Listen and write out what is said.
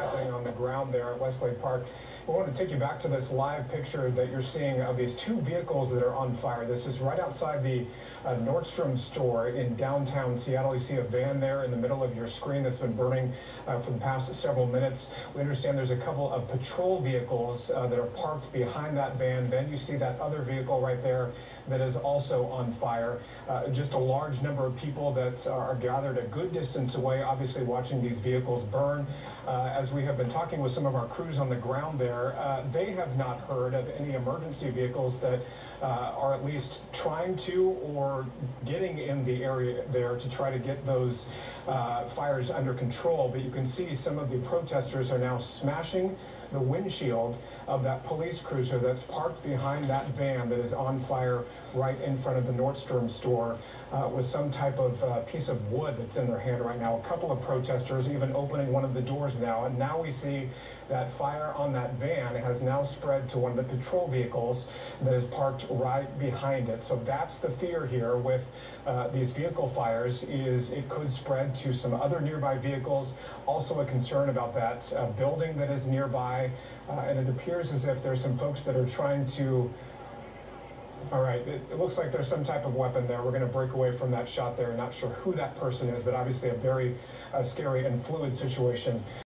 on the ground there at Westlake Park. I want to take you back to this live picture that you're seeing of these two vehicles that are on fire. This is right outside the uh, Nordstrom store in downtown Seattle. You see a van there in the middle of your screen that's been burning uh, for the past several minutes. We understand there's a couple of patrol vehicles uh, that are parked behind that van. Then you see that other vehicle right there that is also on fire. Uh, just a large number of people that are gathered a good distance away, obviously watching these vehicles burn. Uh, as we have been talking with some of our crews on the ground there, uh, they have not heard of any emergency vehicles that uh, are at least trying to or getting in the area there to try to get those uh, fires under control. But you can see some of the protesters are now smashing the windshield of that police cruiser that's parked behind that van that is on fire right in front of the Nordstrom store uh, with some type of uh, piece of wood that's in their hand right now. A couple of protesters even opening one of the doors now. And now we see that fire on that van has now spread to one of the patrol vehicles that is parked right behind it. So that's the fear here with uh, these vehicle fires is it could spread to some other nearby vehicles. Also a concern about that uh, building that is nearby. Uh, and it appears as if there's some folks that are trying to all right, it, it, looks like there's some type of weapon there. We're going to break away from that shot there. Not sure who that person is, but obviously a very uh, scary and fluid situation.